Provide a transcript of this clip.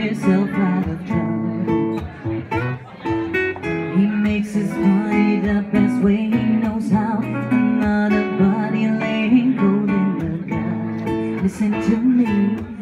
himself out of trouble. He makes his money the best way he knows how. Another body laying cold in the dark. Listen to me.